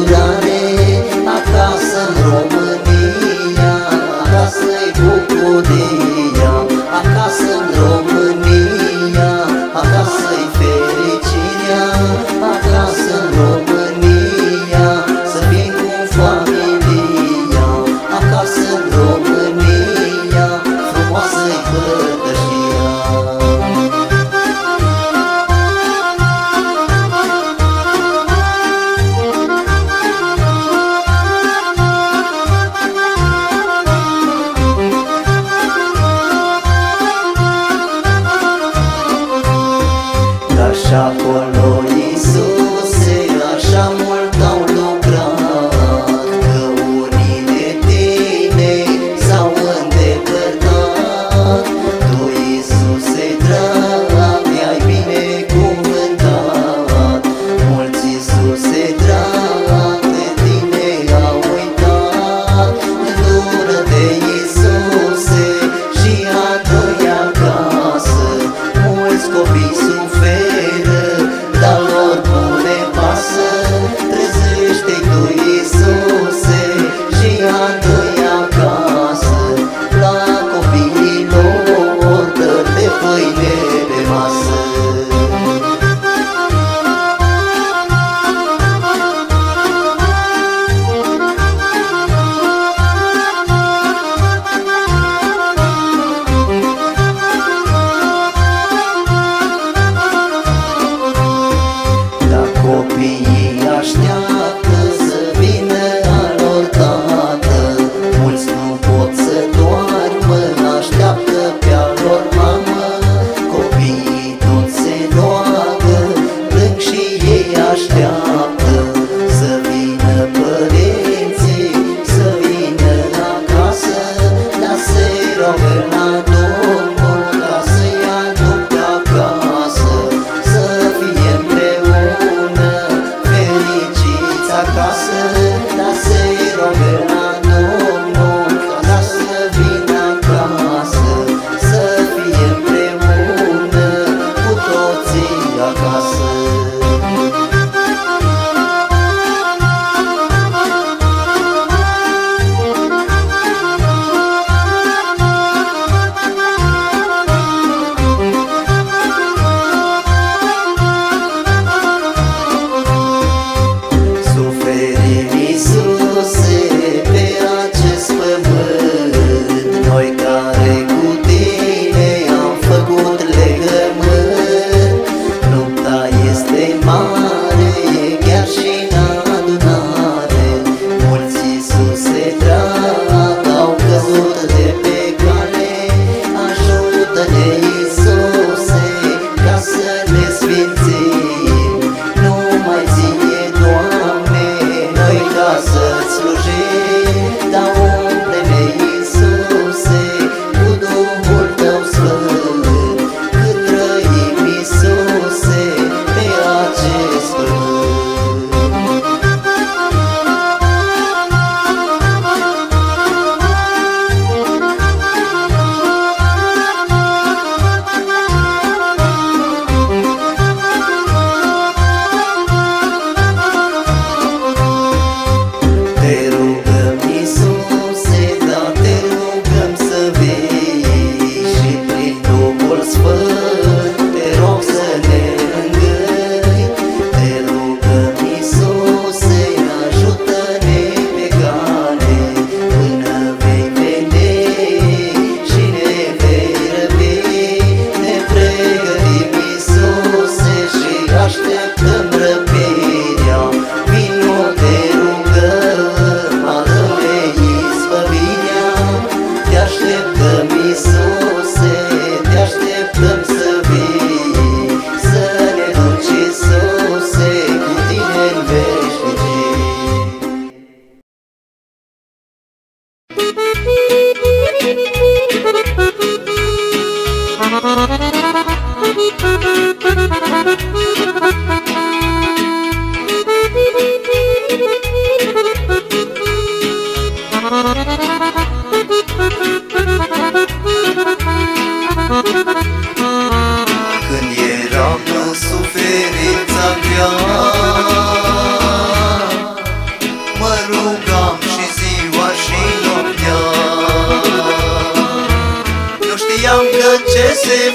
पुराने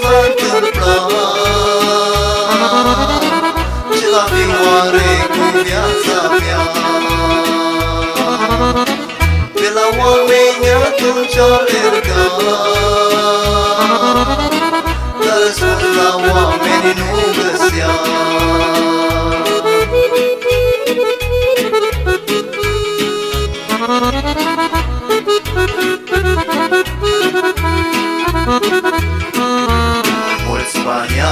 va întâmpla. Ce va fi oare cu viața mea. Pe la oameni atunci alerga Dar răspuns la oameni nu găsea. Mulți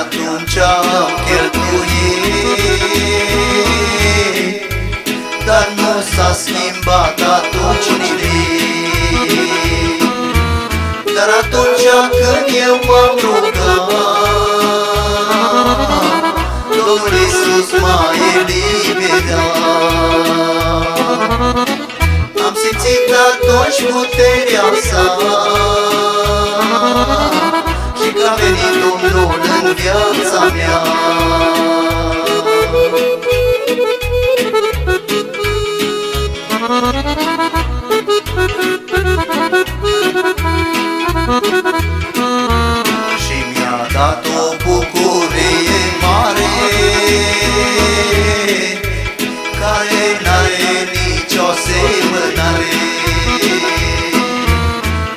atunci am cheltuit Dar nu s-a schimbat atunci nimic. Dar atunci când eu m-am rugat Domnul Iisus m-a eliberat. Am simțit atunci puterea sa. Și că a venit Domnul în viața mea. Și mi-a dat o bucurie mare Care n-are nicio asemănare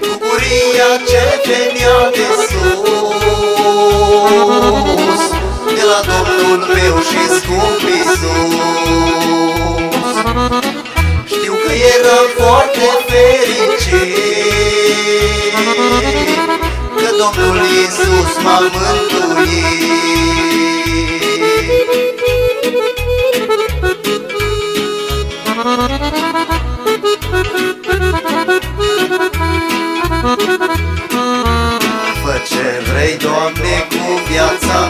Bucuria ce venea de sus la Domnul meu și scump Iisus. Știu că era foarte fericit Că Domnul Iisus m-a mântuit. Fă ce vrei, Doamne, cu viața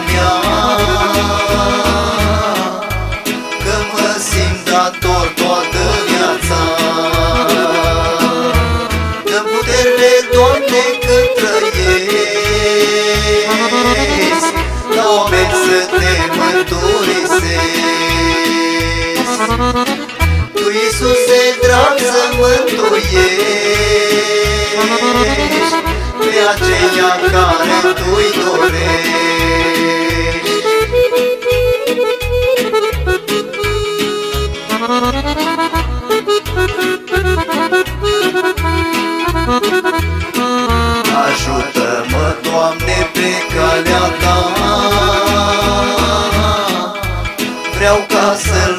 mântuiești Pe aceia care Tu-i dorești. Ajută-mă, Doamne, pe calea Ta. Vreau ca să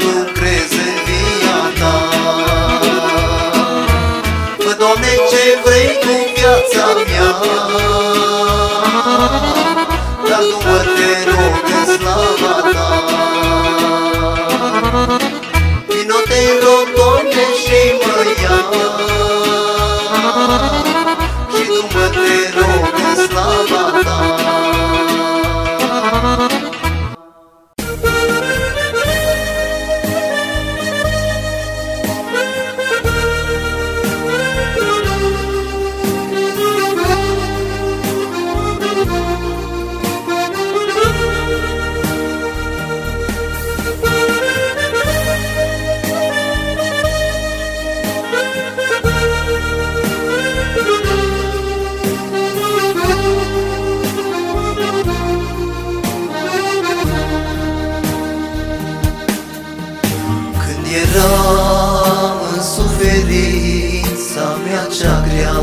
eram în suferința mea cea grea.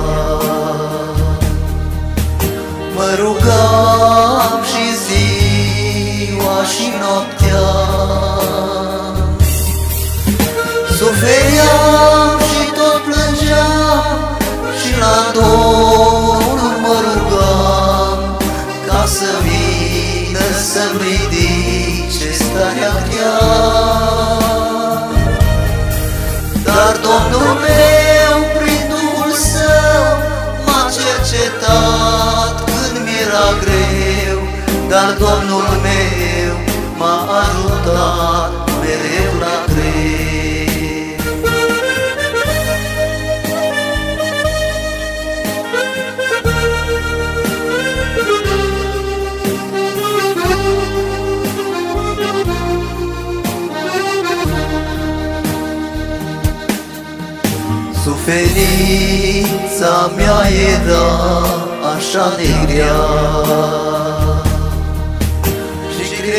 Mă rugam și ziua și noaptea. Sufeream și tot plângeam Și la Domnul Domnul meu m-a ajutat mereu la greu. Suferința mea era așa de grea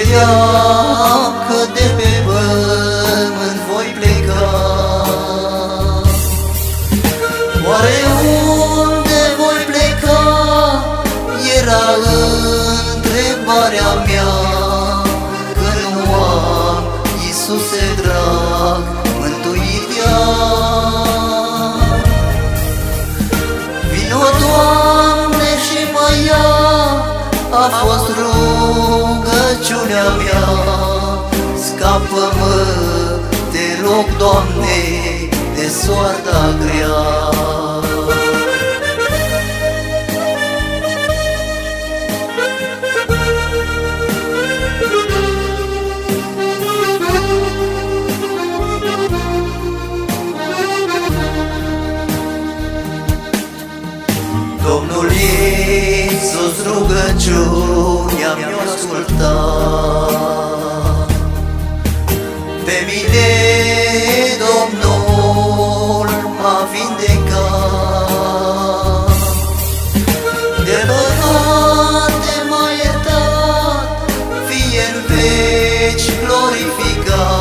știam că de pe pământ voi pleca. Oare unde voi pleca? Era întrebarea mea. Că nu am, Iisuse drag, mântuirea Vino, Doamne, și mă ia. A fost rugăciunea mea. Scapă-mă, te rog, Doamne, de soarta grea. Domnul Iisus rugăciunea mi-a ascultat Pe mine Domnul m-a vindecat. De păcate m-a iertat Fie în veci glorificat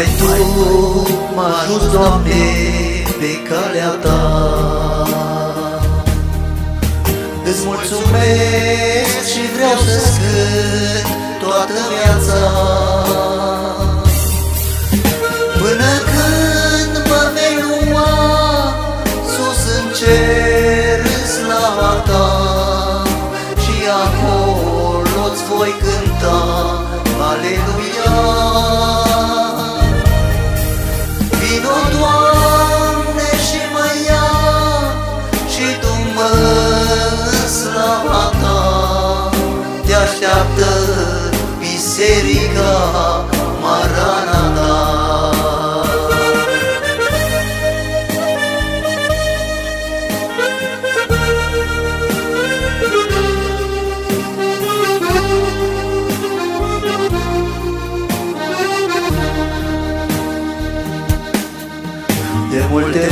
Numai Tu mă ajuți, Doamne, pe calea Ta. Îți mulțumesc și vreau să-ți cânt toată viața De multe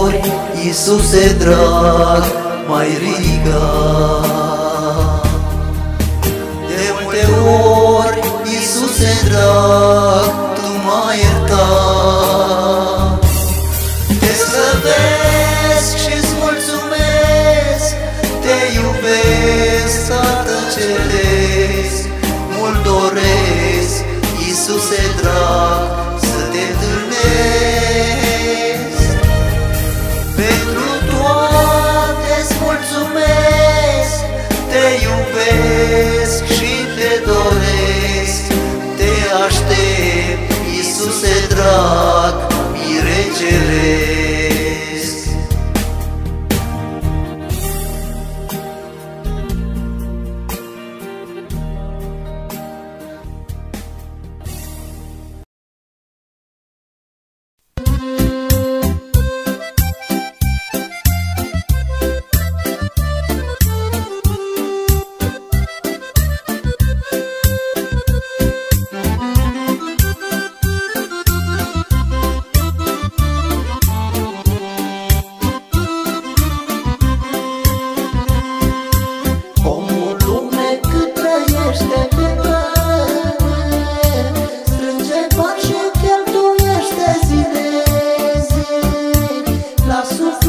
ori, Iisuse drag, mai ridicat. Drag, Tu m-ai iertat. Te slăvesc și-ți mulțumesc, Te iubesc, Tată Ceresc, Mult doresc, Iisuse drag, Iisuse drag, mire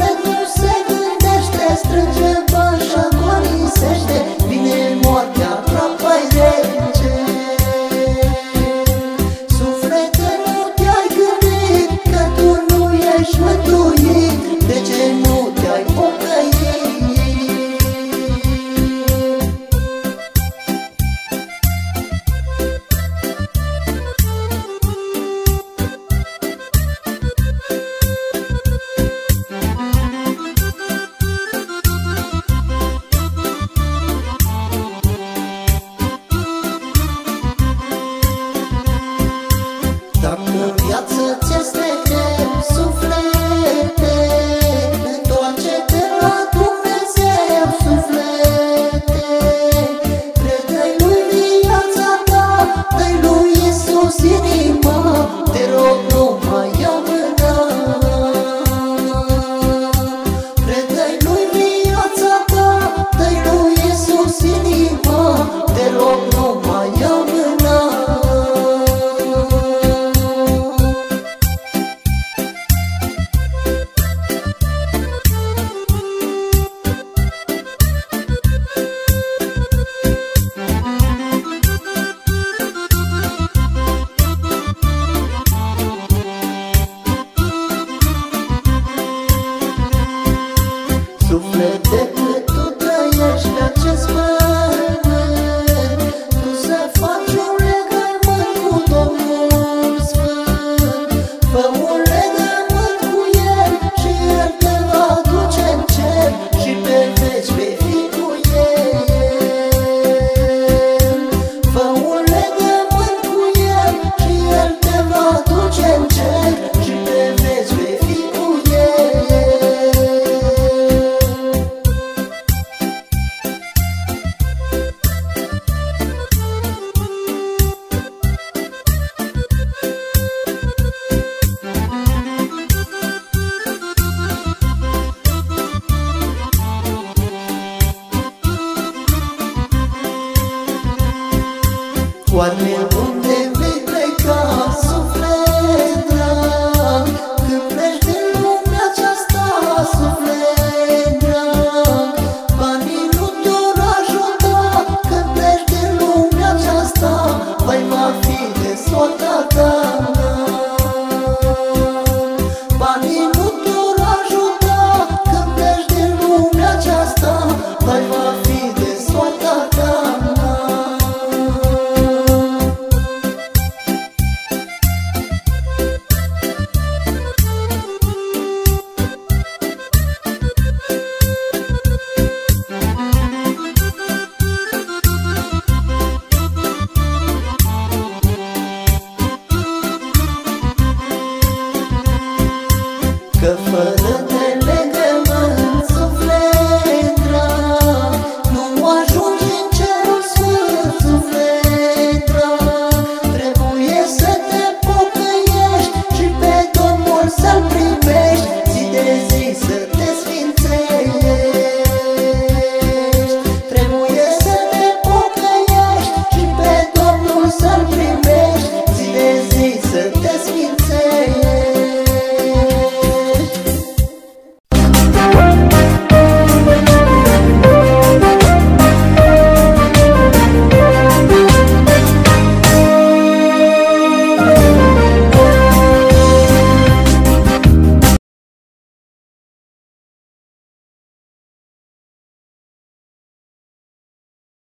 Sagrada, sagrada, estás